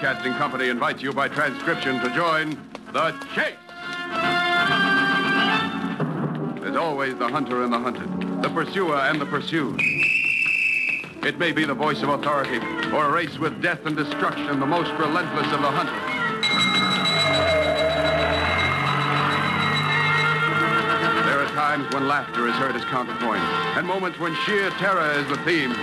Broadcasting Company invites you by transcription to join The Chase. There's always the hunter and the hunted, the pursuer and the pursued. It may be the voice of authority or a race with death and destruction, the most relentless of the hunters. There are times when laughter is heard as counterpoint, and moments when sheer terror is the theme.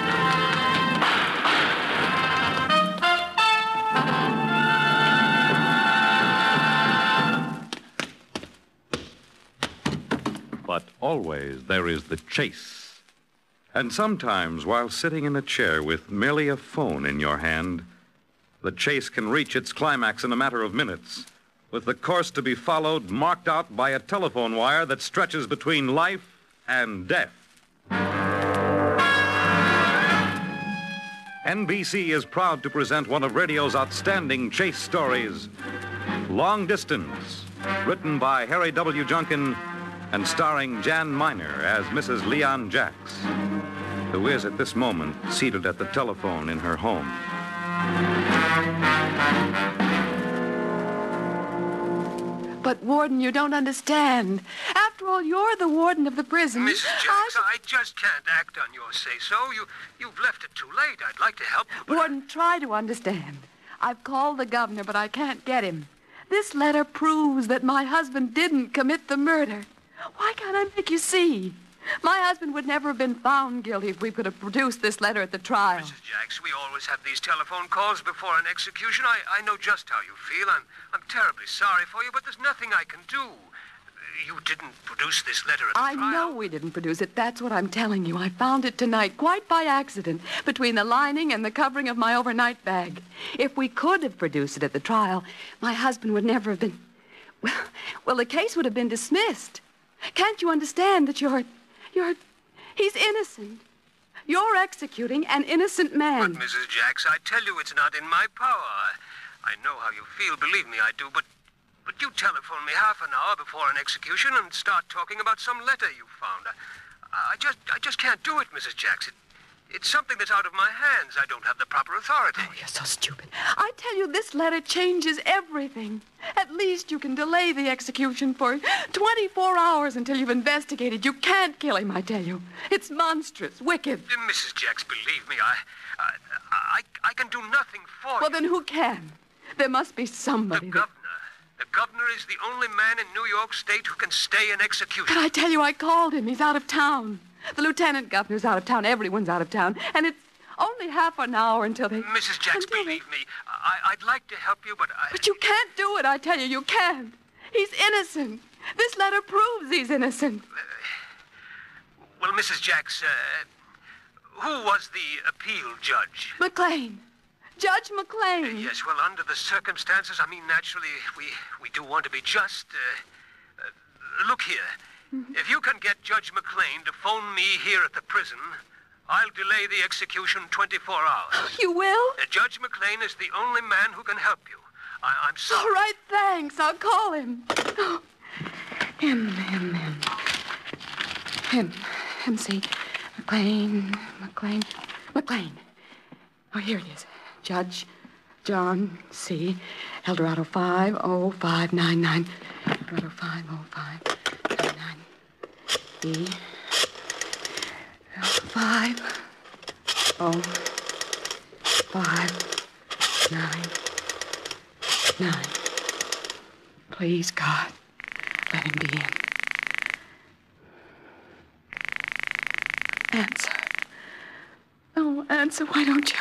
But always there is the chase. And sometimes, while sitting in a chair with merely a phone in your hand, the chase can reach its climax in a matter of minutes, with the course to be followed marked out by a telephone wire that stretches between life and death. NBC is proud to present one of radio's outstanding chase stories, Long Distance, written by Harry W. Junkin and starring Jan Miner as Mrs. Leon Jacks, who is at this moment seated at the telephone in her home. But, Warden, you don't understand. After all, you're the warden of the prison. Mrs. I Jacks, I, just can't act on your say-so. You, you've left it too late. I'd like to help you, but... Warden, try to understand. I've called the governor, but I can't get him. This letter proves that my husband didn't commit the murder. Why can't I make you see? My husband would never have been found guilty if we could have produced this letter at the trial. Mrs. Jacks, we always have these telephone calls before an execution. I, I know just how you feel. I'm, I'm terribly sorry for you, but there's nothing I can do. You didn't produce this letter at the I trial. know we didn't produce it. That's what I'm telling you. I found it tonight, quite by accident, between the lining and the covering of my overnight bag. If we could have produced it at the trial, my husband would never have been. Well, well, the case would have been dismissed. Can't you understand that you're. You're. He's innocent. You're executing an innocent man. But, Mrs. Jacks, I tell you it's not in my power. I, know how you feel, believe me, I do, but. But you telephone me half an hour before an execution and start talking about some letter you found. I, I just I just can't do it, Mrs. Jacks. It, it's something that's out of my hands. I don't have the proper authority. Oh, you're so stupid. I tell you, this letter changes everything. At least you can delay the execution for 24 hours until you've investigated. You can't kill him, I tell you. It's monstrous, wicked. Uh, Mrs. Jacks, believe me, I, I, I, I can do nothing for Well, you. then who can? There must be The somebody. that- governor. The governor is the only man in New York State who can stay an execution. But I tell you, I called him. He's out of town. The lieutenant governor's out of town. Everyone's out of town. And it's only half an hour until they. Mrs. Jacks, until they- believe me, I, I'd like to help you, but I. But you can't do it, I tell you. You can't. He's innocent. This letter proves he's innocent. Well, Mrs. Jacks, uh, who was the appeal judge? McLean. Judge McLean. Yes, well, under the circumstances, I mean, naturally, we, we do want to be just. Uh, uh, look here. If you can get Judge McLean to phone me here at the prison, I'll delay the execution 24 hours. You will? Uh, Judge McLean is the only man who can help you. I, I'm sorry. All right, thanks. I'll call him. Oh. Him, him, him. Him. MC. McLean. McLean. McLean. Oh, here it is. Judge John C. Eldorado 50599. Eldorado 50599. B. 5 oh five nine nine. Please, God, let him be in. Answer. Oh, answer, why don't you?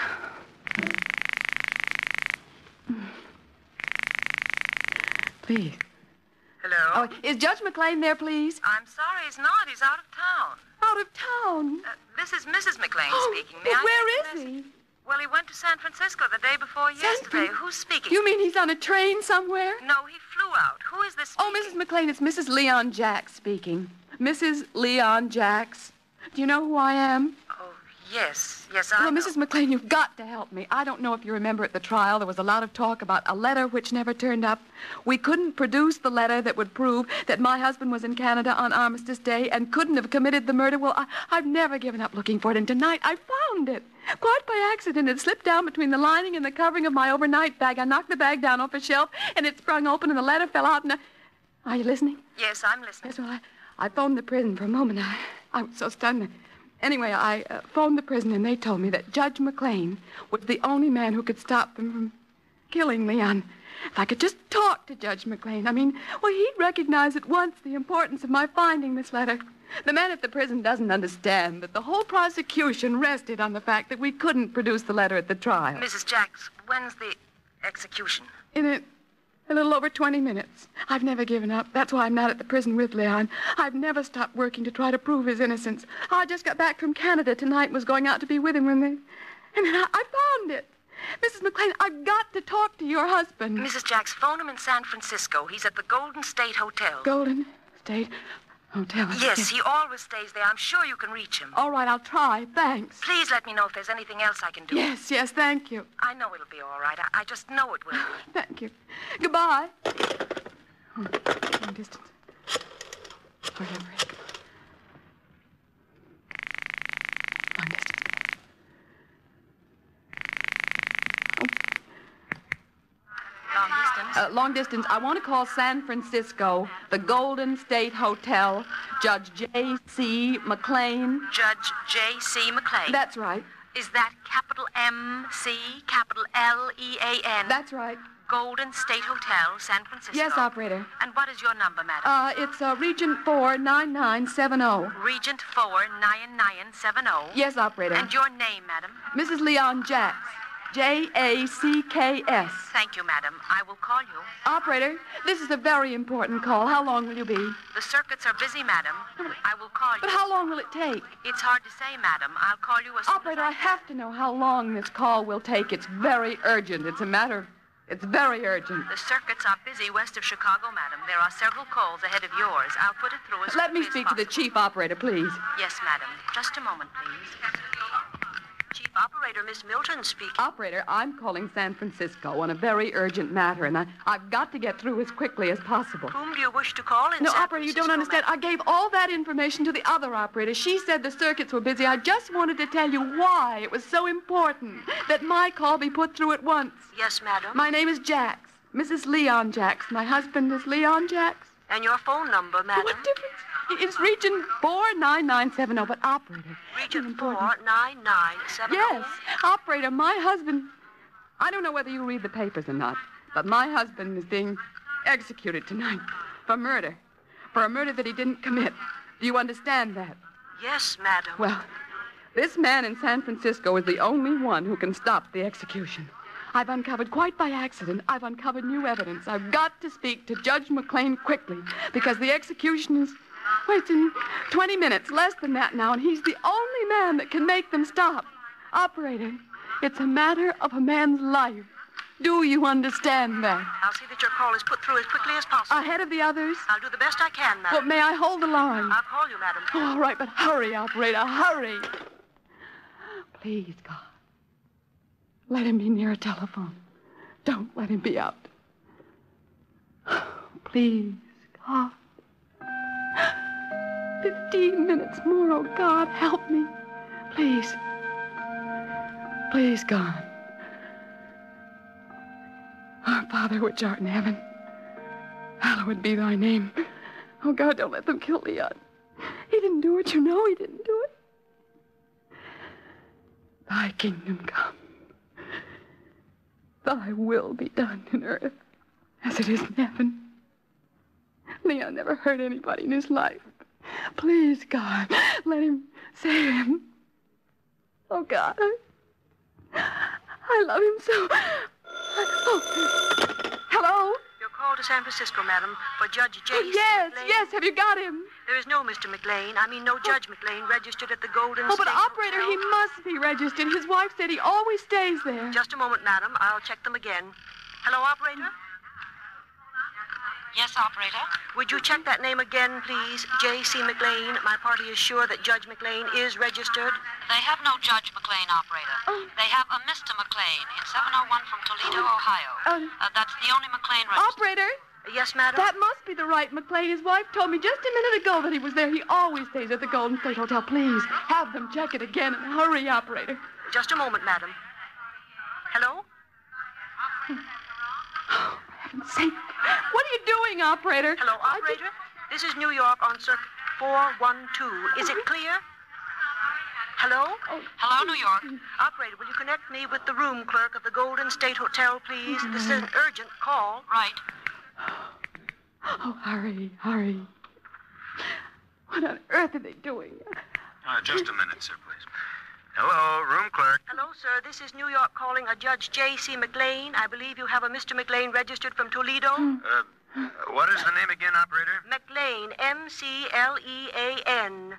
Please. Oh, is Judge McLean there, please? I'm sorry he's not. He's out of town. Out of town. Uh, this is Mrs. McLean speaking. May But I where is he? Well, he went to San Francisco the day before yesterday. Fran- Who's speaking? You mean he's on a train somewhere? No, he flew out. Who is this Oh. Mrs. McLean, it's Mrs. Leon Jacks speaking. Mrs. Leon Jacks. Do you know who I am? Yes, yes, I Well, know. Mrs. McLean, you've got to help me. I don't know if you remember at the trial, there was a lot of talk about a letter which never turned up. We couldn't produce the letter that would prove that my husband was in Canada on Armistice Day and couldn't have committed the murder. Well, I, I've never given up looking for it, and tonight I found it. Quite by accident, it slipped down between the lining and the covering of my overnight bag. I knocked the bag down off a shelf, and it sprung open, and the letter fell out, and I... Are you listening? Yes, I'm listening. Yes, well, I, I phoned the prison for a moment. I, I was so stunned. Anyway, I uh, phoned the prison, and they told me that Judge McLean was the only man who could stop them from killing Leon. If I could just talk to Judge McLean, I mean, well, he'd recognize at once the importance of my finding this letter. The man at the prison doesn't understand that the whole prosecution rested on the fact that we couldn't produce the letter at the trial. Mrs. Jacks, when's the execution? In a, a little over 20 minutes. I've never given up. That's why I'm not at the prison with Leon. I've never stopped working to try to prove his innocence. I just got back from Canada tonight and was going out to be with him when they... And then I, I found it. Mrs. McLean, I've got to talk to your husband. Mrs. Jacks, phone him in San Francisco. He's at the Golden State Hotel. Golden State Oh, Hotel. Yes, he always stays there. I'm sure you can reach him. All right, I'll try. Thanks. Please let me know if there's anything else I can do. Yes, yes, thank you. I know it'll be all right. I, I just know it will. Thank you. Goodbye. Oh, long distance. Wherever it goes. Long distance. Long distance. Uh, long distance. I want to call San Francisco, the Golden State Hotel, Judge J.C. McLean. Judge J.C. McLean. That's right. Is that capital M C capital L E A N? That's right. Golden State Hotel, San Francisco. Yes, operator. And what is your number, madam? Uh, it's uh, Regent 49970. Regent 49970. Yes, operator. And your name, madam? Mrs. Leon Jacks. J A C K S. Thank you, madam. I will call you. Operator, this is a very important call. How long will you be? The circuits are busy, madam. I will call you. But how long will it take? It's hard to say, madam. I'll call you as soon Operator, I have to know how long this call will take. It's very urgent. It's a matter of. It's very urgent. The circuits are busy west of Chicago, madam. There are several calls ahead of yours. I'll put it through as Let me quickly as speak to the chief operator, please. Yes, madam. Just a moment, please. Operator, Miss Milton speaking. Operator, I'm calling San Francisco on a very urgent matter, and I, I've got to get through as quickly as possible. Whom do you wish to call in No, San operator, you don't understand. I gave all that information to the other operator. She said the circuits were busy. I just wanted to tell you why it was so important that my call be put through at once. Yes, madam. My name is Jacks, Mrs. Leon Jacks. My husband is Leon Jacks. And your phone number, madam? What difference? It's Regent 49970, but operator. Regent important. 49970. Yes, operator, my husband. I don't know whether you read the papers or not, but my husband is being executed tonight for murder. For a murder that he didn't commit. Do you understand that? Yes, madam. Well, this man in San Francisco is the only one who can stop the execution. I've uncovered, quite by accident, I've uncovered new evidence. I've got to speak to Judge McLean quickly because the execution is. In 20 minutes, less than that now, and he's the only man that can make them stop. Operator, it's a matter of a man's life. Do you understand that? I'll see that your call is put through as quickly as possible. Ahead of the others? I'll do the best I can, Well, madam. may I hold the line? I'll call you, madam. Oh, all right, but hurry, operator, hurry. Please, God. Let him be near a telephone. Don't let him be out. Please, God. Fifteen minutes more, oh God, help me. Please. Please, God. Our Father which art in heaven, hallowed be thy name. Oh God, don't let them kill Leon. He didn't do it, you know he didn't do it. Thy kingdom come. Thy will be done in earth as it is in heaven. Leon never hurt anybody in his life. Please, God, let him save him. Oh, God. I, love him so. Oh. Hello? Your call to San Francisco, madam, for Judge. Oh, yes, yes. Have you got him? There is no Mr. McLean. I mean, no oh. Judge McLean registered at the Golden Oh, but State operator, he must be registered. His wife said he always stays there. Just a moment, madam. I'll check them again. Hello, operator? Yes, operator. Would you check that name again, please? J.C. McLean. My party is sure that Judge McLean is registered. They have no Judge McLean, operator. They have a Mr. McLean in 701 from Toledo, Ohio. Um, Uh, that's the only McLean registered. Operator, Yes, madam? that must be the right McLean. His wife told me just a minute ago that he was there. He always stays at the Golden State Hotel. Please, have them check it again and hurry, operator. Just a moment, madam. Hello? Heaven's sake. What are you doing, operator? Hello, I operator? This is New York on circuit 412. Is it clear? Hello? Hello, New York. Operator, will you connect me with the room clerk of the Golden State Hotel, please? This is an urgent call. Right. Oh, hurry, hurry. What on earth are they doing? Uh, just a minute, sir, please. Hello, room clerk. Hello, sir. This is New York calling a Judge J.C. McLean. I believe you have a Mr. McLean registered from Toledo. Uh, what is the name again, operator? McLean, M C L E A N.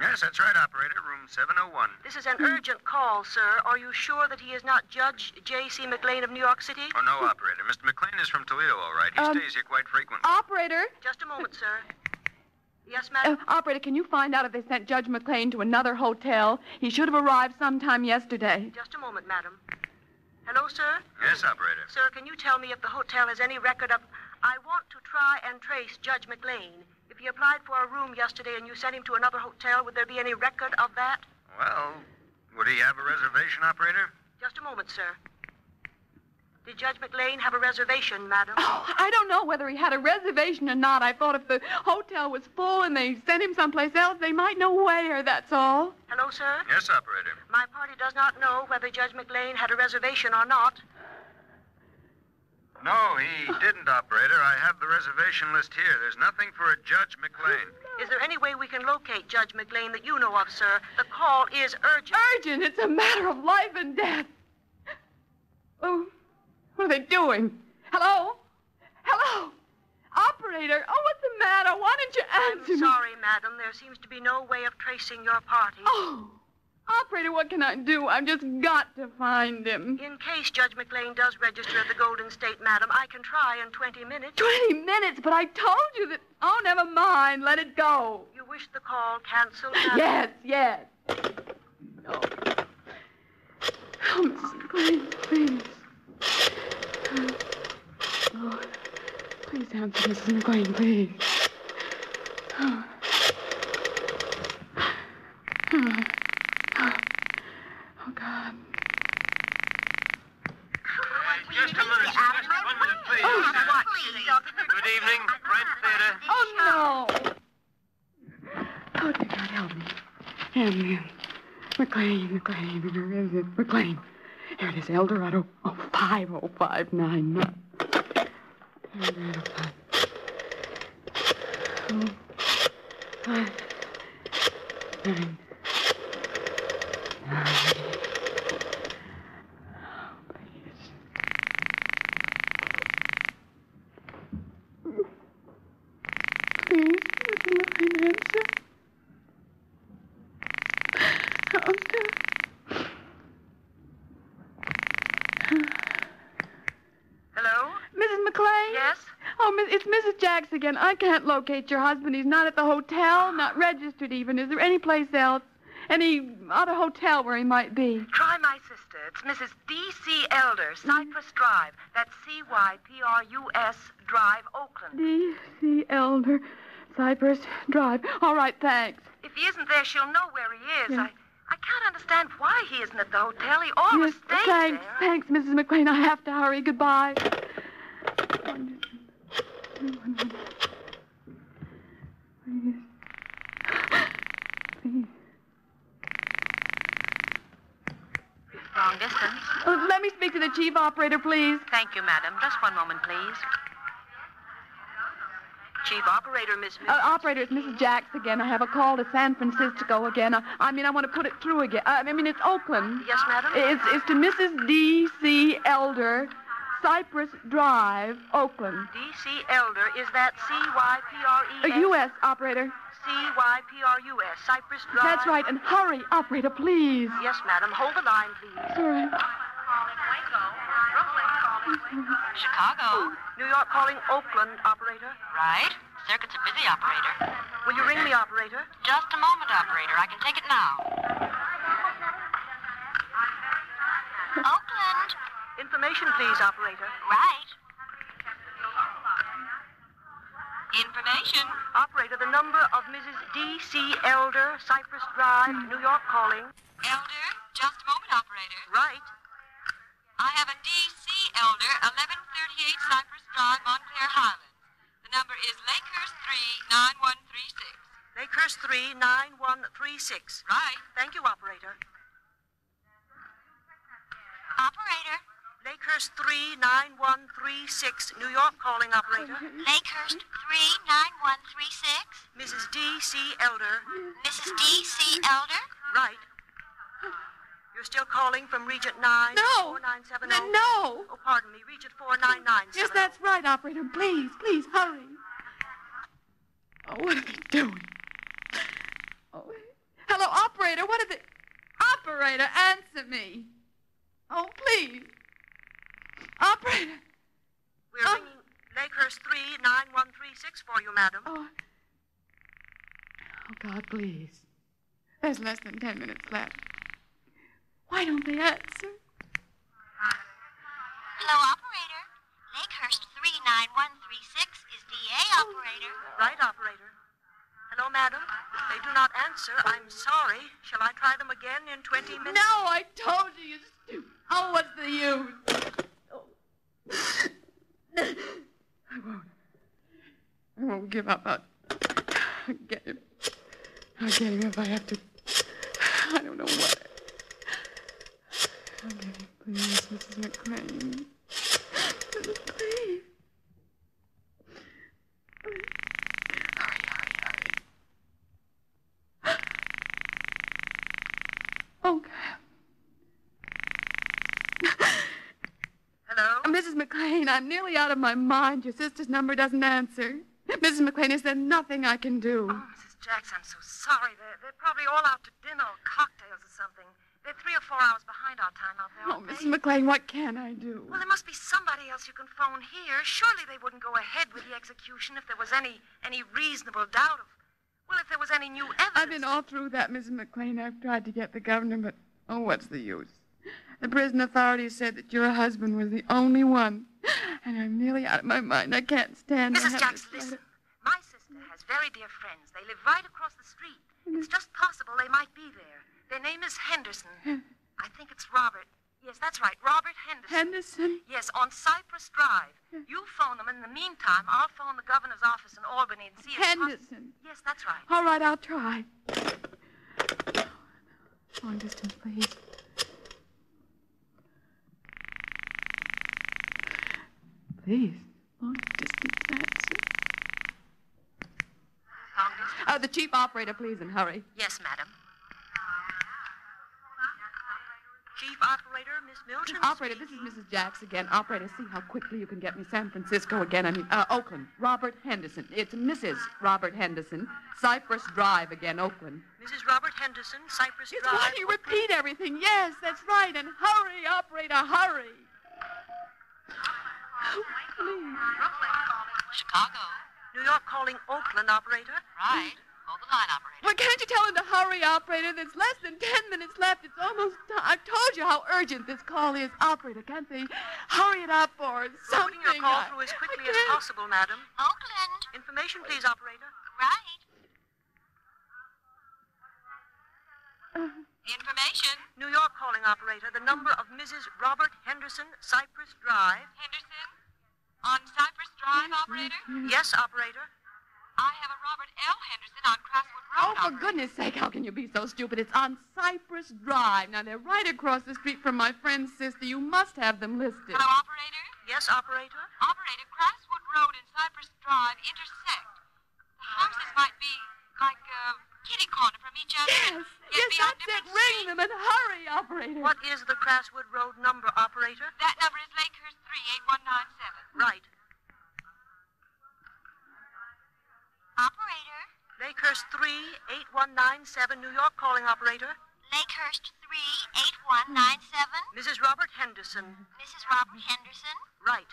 Yes, that's right, operator. Room 701. This is an urgent call, sir. Are you sure that he is not Judge J.C. McLean of New York City? Oh, no, operator. Mr. McLean is from Toledo, all right. He Um, stays here quite frequently. Operator, Just a moment, sir. Yes, uh, madam? operator, can you find out if they sent Judge McLean to another hotel? He should have arrived sometime yesterday. Just a moment, madam. Hello, sir? Yes, operator. Sir, can you tell me if the hotel has any record of. I want to try and trace Judge McLean. If he applied for a room yesterday and you sent him to another hotel, would there be any record of that? Well, would he have a reservation, operator? Just a moment, sir. Did Judge McLean have a reservation, madam? Oh, I don't know whether he had a reservation or not. I thought if the hotel was full and they sent him someplace else, they might know where, that's all. Hello, sir? Yes, operator. My party does not know whether Judge McLean had a reservation or not. No, he didn't, operator. I have the reservation list here. There's nothing for a Judge McLean. Is there any way we can locate Judge McLean that you know of, sir? The call is urgent. Urgent, it's a matter of life and death. Oh, what are they doing? Hello? Hello? Operator, oh, what's the matter? Why didn't you answer I'm me? sorry, madam. There seems to be no way of tracing your party. Oh, operator, what can I do? I've just got to find him. In case Judge McLean does register at the Golden State, madam, I can try in 20 minutes. Twenty minutes, but I told you that. Oh, never mind. Let it go. You wish the call canceled, madam? Yes, yes. No. Oh, Mrs. McLean, please. Oh, please answer, Mrs. McLean, please. Oh. Oh, oh God. Just a minute. Just one minute, please. Good evening, Brent. Oh, no. Oh, dear God, help me. Help me. McLean, McLean, where is it? McLean. Here it is, Eldorado. Oh, 50599. Mm-hmm. Again. I can't locate your husband. He's not at the hotel, not registered even. Is there any place else? Any other hotel where he might be? Try my sister. It's Mrs. D.C. Elder, Cyprus Drive. That's C-Y-P-R-U-S Drive, Oakland. D.C. Elder, Cyprus Drive. All right, thanks. If he isn't there, she'll know where he is. Yeah. I, I can't understand why he isn't at the hotel. He always Yes, stays thanks, there. thanks, Mrs. McLean. I have to hurry. Goodbye. Please. Please. Long distance. Oh, let me speak to the chief operator, please. Thank you, madam. Just one moment, please. Chief operator, Miss Uh, operator, it's Mrs. Jacks again. I have a call to San Francisco again. Uh, I mean, I want to put it through again. Uh, I mean, it's Oakland. yes, madam? It's, it's to Mrs. D.C. Elder, Cyprus Drive, Oakland. D.C. Elder. Is that C-Y-P-R-E-S? U.S. operator. C-Y-P-R-U-S. Cyprus Drive. That's right. And hurry, operator, please. Yes, madam. Hold the line, please. All right. Chicago. New York calling Oakland, operator. Right. Circuit's a busy operator. Will you ring me, operator? Just a moment, operator. I can take it now. Oakland. Information, please, operator. Right. Information. Operator, the number of Mrs. D.C. Elder, Cyprus Drive, New York calling. Elder. Just a moment, operator. Right. I have a DC Elder, 1138 Cyprus Drive, Montclair Highlands. The number is Lakehurst 39136. Lakehurst 39136. Right. Thank you, operator. Operator. Lakehurst 39136, New York calling, operator. Lakehurst 39136. Mrs. D.C. Elder. Mrs. D.C. Elder. Right. You're still calling from Regent 9? No. 4970? N- No. Oh, pardon me. Regent 49970. Yes, that's right, operator. Please, please, hurry. Oh, what are they doing? Oh, hello, operator. What are they? Operator, answer me. Oh, please. Operator. We're Oh. ringing Lakehurst 39136 for you, madam. Oh. Oh, God, please. There's less than ten minutes left. Why don't they answer? Hello, operator. Lakehurst 39136 is DA operator. Right, operator. Hello, madam. They do not answer. I'm sorry. Shall I try them again in 20 minutes? No, I told you, you stupid. Oh, what's the use? Oh. I won't. I won't give up. I'll, I'll get him. I'll get him if I have to. I don't know what. I'll get him, please, Mrs. McLean. Please. Hurry, hurry, hurry. Oh, Hello? Mrs. McLean, I'm nearly out of my mind. Your sister's number doesn't answer. Mrs. McLean, is there nothing I can do? Oh, Mrs. Jacks, I'm so sorry. They're, they're probably all out to dinner or cocktails or something. They're three or four hours behind our time out there, Oh, aren't they? Mrs. McLean, what can I do? Well, there must be somebody else you can phone here. Surely they wouldn't go ahead with the execution if there was any any reasonable doubt of. Well, if there was any new evidence. I've been all through that, Mrs. McLean. I've tried to get the governor, but oh, what's the use? The prison authorities said that your husband was the only one, and I'm nearly out of my mind. I can't stand to Mrs. Jacks, listen. My sister has very dear friends. They live right across the street. It's mm. just possible they might be there. Their name is Henderson. I think it's Robert. Yes, that's right, Robert Henderson. Henderson? Yes, on Cyprus Drive. You phone them. In the meantime, I'll phone the governor's office in Albany and see if... Henderson. Yes, that's right. All right, I'll try. Long distance, please. Please, long distance answer. Long distance? Uh, the chief operator, please, and hurry. Yes, madam. Chief operator, Miss Milton. Operator, this is Mrs. Jacks again. Operator, see how quickly you can get me San Francisco again. I mean, uh, Oakland. Robert Henderson. It's Mrs. Robert Henderson. Cyprus Drive again, Oakland. Mrs. Robert Henderson, Cyprus It's Drive. why do you repeat everything. Yes, that's right. And hurry, operator, hurry. Please. Chicago. New York calling Oakland, operator. Right. Hold the line, operator. Well, can't you tell him to hurry, operator? There's less than ten minutes left. It's almost time. I've told you how urgent this call is. Operator, can't they hurry it up or something? Putting your call I- through as quickly as can't- possible, madam. Oakland. Information, please, operator. Right. Uh, Information. New York calling operator. The number of Mrs. Robert Henderson, Cyprus Drive. Henderson. On Cyprus Drive, operator. Yes, operator. I have a Robert L. Henderson on Crestwood Road. Oh, for operator. goodness sake, how can you be so stupid? It's on Cyprus Drive. Now, they're right across the street from my friend's sister. You must have them listed. Hello, operator. Yes, operator. Operator, Crestwood Road and Cypress Drive intersect. The houses might be like uh, kitty corner from each other. Yes, Yet yes, be on that's it. Ring them and hurry, operator. What is the Crestwood Road number, operator? That number is Lakehurst Lakehurst 38197, New York calling operator. Lakehurst 8197. Mrs. Robert Henderson. Mrs. Robert Henderson. Right.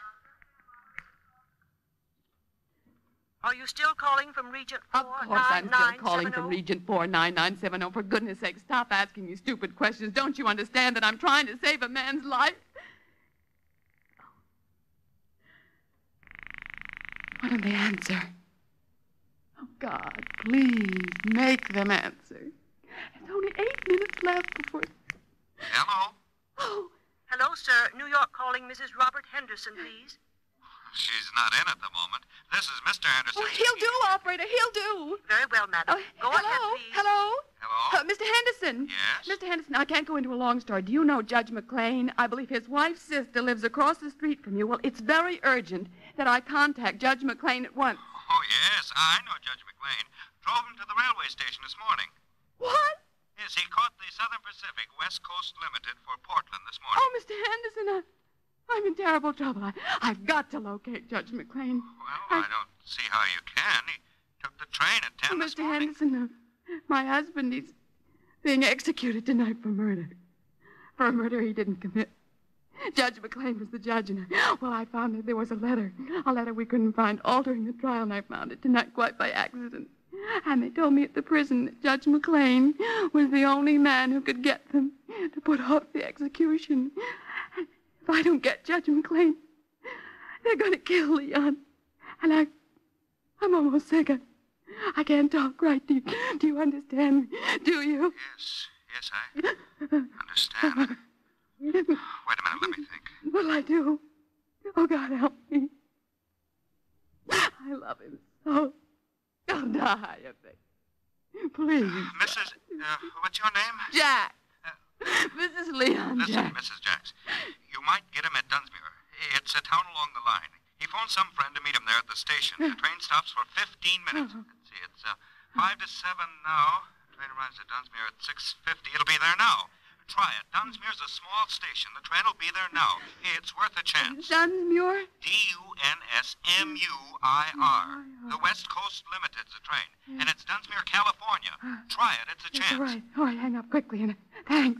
Are you still calling from Regent Of course, I'm still calling from Regent 49970. For goodness sake, stop asking me stupid questions. Don't you understand that I'm trying to save a man's life? Why don't they answer? God, please make them answer. It's only eight minutes left before. Hello? Oh, Hello, sir. New York calling Mrs. Robert Henderson, please. She's not in at the moment. This is Mr. Henderson. oh he'll do, operator. He'll do. Very well, madam. Oh, Go hello, ahead, please. hello. Hello? Uh, Mr. Henderson. Yes? Mr. Henderson, I can't go into a long story. Do you know Judge McLean? I believe his wife's sister lives across the street from you. Well, it's very urgent that I contact Judge McLean at once. Oh, yes, I know Judge McLean. Drove him to the railway station this morning. What? Yes, he caught the Southern Pacific West Coast Limited for Portland this morning. Oh, Mr. Henderson, I, I'm in terrible trouble. I, I've got to locate Judge McLean. Well, I don't see how you can. He took the train at 10 Oh, this Mr. Henderson, uh, my husband, he's being executed tonight for murder. For a murder he didn't commit. Judge McLean was the judge, and I, well, I found that there was a letter, a letter we couldn't find altering the trial, and I found it tonight quite by accident. And they told me at the prison that Judge McLean was the only man who could get them to put off the execution. If I don't get Judge McLean, they're going to kill Leon. And I, I'm almost sick. I, I can't talk right. Do you, do you understand me? Do you? Yes, yes, I understand. Wait a minute, let me think. What'll I do? Oh, God, help me. I love him so. I'll die if they. Please. Mrs. Uh, what's your name? Jack. Mrs. Leon Listen, Jack. Mrs. Jacks. You might get him at Dunsmuir. It's a town along the line. He phoned some friend to meet him there at the station. The train stops for 15 minutes. Let's see, it's uh, 5 to 7 now. Train arrives at Dunsmuir at 6.50. It'll be there now. Try it. Dunsmuir's a small station. The train will be there now. It's worth a chance. Dunsmuir? D-U-N-S-M-U-I-R. The West Coast Limited's a train. And it's Dunsmuir, California. Try it. It's a Yes, chance. all right. All right, hang up quickly. And thanks.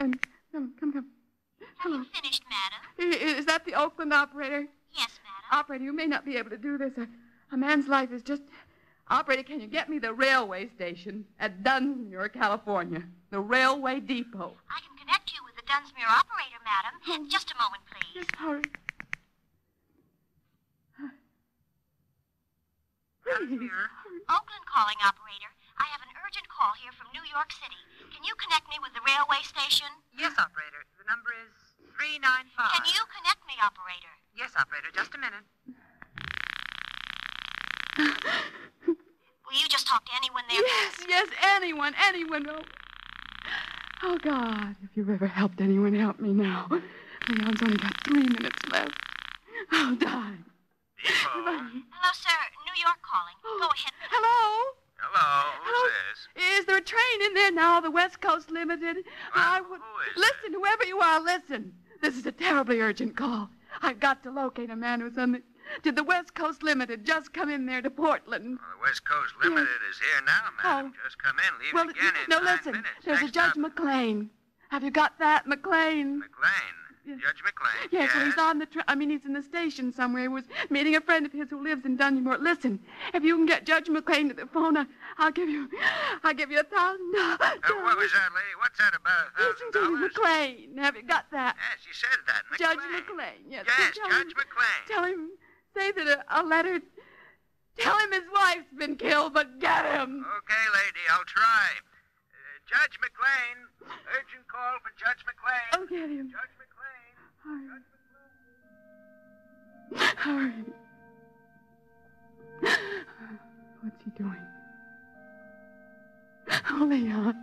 And come, come, come. Have Hello. you finished, madam? I- Is that the Oakland operator? Yes, madam. Operator, you may not be able to do this. A, a man's life is just. Operator, can you get me the railway station at Dunsmuir, California? The railway depot. I can connect you with the Dunsmuir operator, madam. Just a moment, please. Just hurry. Please. Oakland calling operator. I have an urgent call here from New York City. Can you connect me with the railway station? Yes, operator. The number is 395. Can you connect me, operator? Yes, operator. Just a minute. Will you just talk to anyone there? Yes, yes, anyone, anyone. Oh, oh, God, if you've ever helped anyone, help me now. Leon's only got three minutes left. Oh, I'll die. Hello, sir. New York calling. Go oh, ahead. Hello? Hello, Hello? Is there a train in there now, the West Coast Limited? I would... who is listen, whoever you are, listen. This is a terribly urgent call. I've got to locate a man who's on the... Did the West Coast Limited just come in there to Portland? the West Coast Limited is here now, madam. Just come in, leave again. well, no, listen. There's a Judge McLean. Have you got that, McLean? McLean. Yes. Judge McLean. Yes, well, he's on the tra- I mean, he's in the station somewhere. He was meeting a friend of his who lives in Dunsmuir. Listen, if you can get Judge McLean to the phone, I, I'll give you, I'll give you a thousand dollars. Uh, what was that, lady? What's that about a thousand dollars? McLean. Have you got that? Yes, you said that, Judge McLean. McLean. Yes. Yes, Judge him, McLean. Tell him, say that a, a letter. Tell him his wife's been killed, but get him. Okay, lady, I'll try. Uh, Judge McLean. Urgent call for Judge McLean. I'll get him. Judge McLean. Hurry. Hurry. What's he doing? Oh, Leon.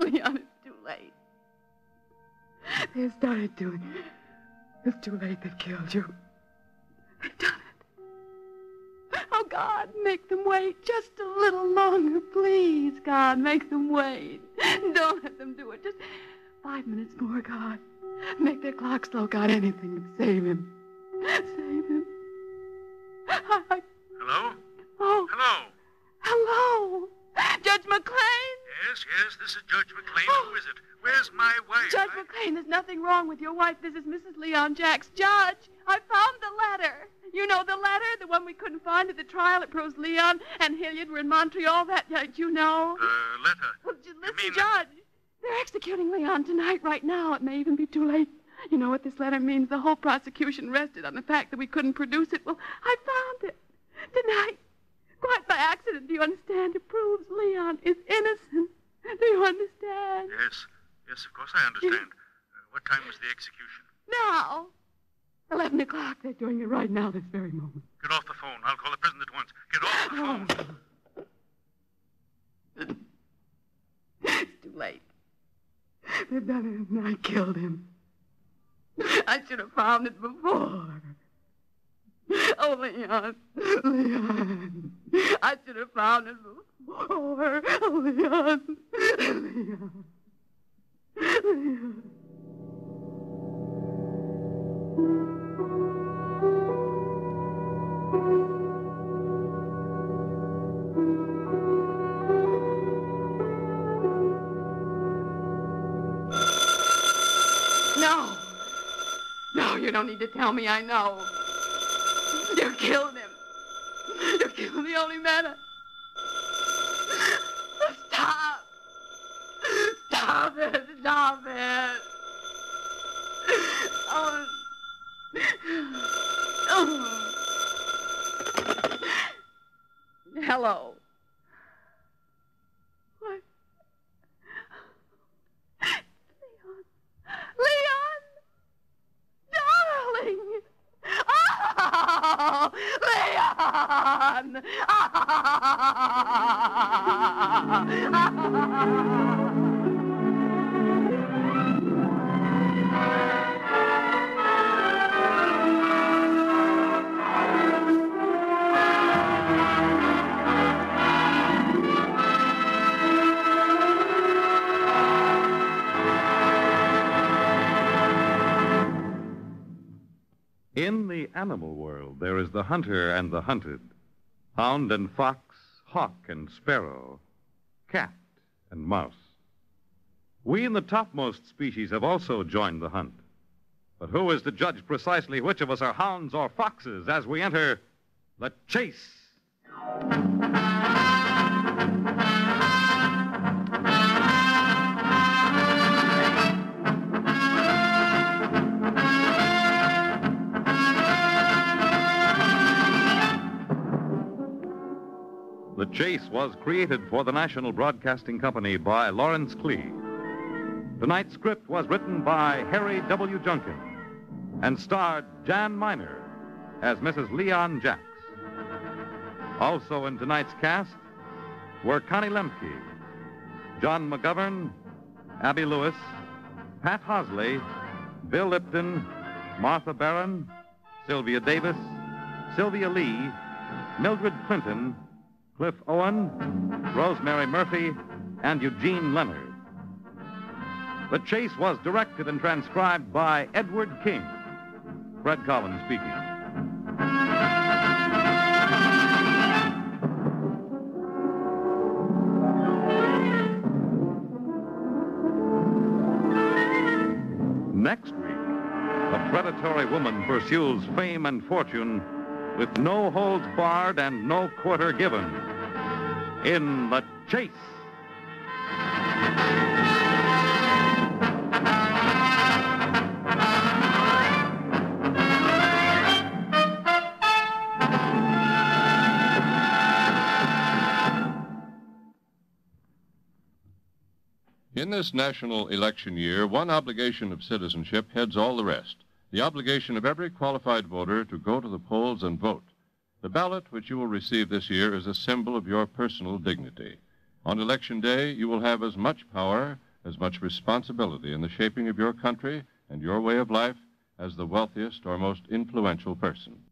Leon, it's too late. They started doing it. It's too late. They've killed you. They've done it. Oh, God, make them wait just a little longer, please. God, make them wait. Don't let them do it. Just five minutes more, God. Make their clock slow, God, anything to save him. Save him. I, I, Hello? oh, Hello? hello. Judge McLean? Yes, yes, this is Judge McLean. Oh. Who is it? Where's my wife? Judge I- McLean, there's nothing wrong with your wife. This is Mrs. Leon Jacks. Judge, I found the letter. You know the letter, the one we couldn't find at the trial. It proves Leon and Hilliard were in Montreal. That, uh, you know. The letter. Well, j- listen, mean- Judge. They're executing Leon tonight, right now. It may even be too late. You know what this letter means? The whole prosecution rested on the fact that we couldn't produce it. Well, I found it tonight, quite by accident. Do you understand? It proves Leon is innocent. Do you understand? Yes, yes, of course I understand. Uh, what time was the execution? Now, eleven o'clock. They're doing it right now, this very moment. Get off the phone. I'll call the prison at once. Get off the phone. It's too late. They've done it, and I killed him. I should have found it before. Oh, Leon, Leon, I should have found it before. Oh, Leon, Leon, Leon. To tell me. I know. You killed him. You killed the only man. I... animal world, there is the hunter and the hunted, hound and fox, hawk and sparrow, cat and mouse. We in the topmost species have also joined the hunt. But who is to judge precisely which of us are hounds or foxes as we enter the chase? The Chase was created for the National Broadcasting Company by Lawrence Klee. Tonight's script was written by Harry W. Junkin and starred Jan Miner as Mrs. Leon Jacks. Also in tonight's cast were Connie Lembcke, John McGovern, Abby Lewis, Pat Hosley, Bill Lipton, Martha Barron, Sylvia Davis, Sylvia Lee, Mildred Clinton, Cliff Owen, Rosemary Murphy, and Eugene Leonard. The chase was directed and transcribed by Edward King. Fred Collins speaking. Next week, a predatory woman pursues fame and fortune with no holds barred and no quarter given. In the chase. In this national election year, one obligation of citizenship heads all the rest the obligation of every qualified voter to go to the polls and vote. The ballot which you will receive this year is a symbol of your personal dignity. On election day, you will have as much power, as much responsibility in the shaping of your country and your way of life as the wealthiest or most influential person.